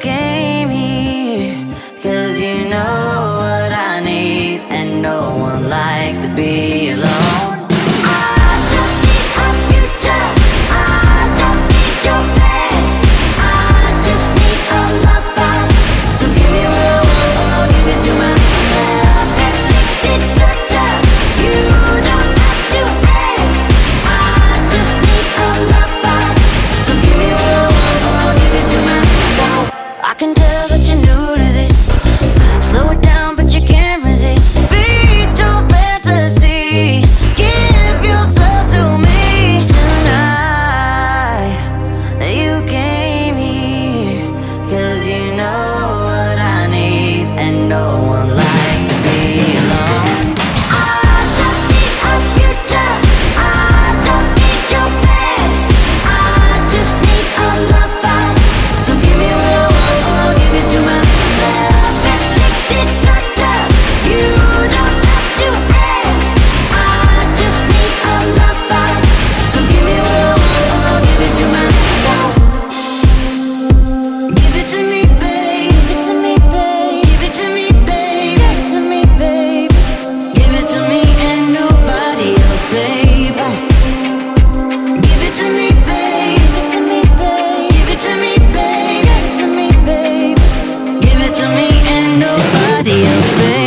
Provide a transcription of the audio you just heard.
game here Cause you know what I need And no one likes to be to me and nobody else, babe.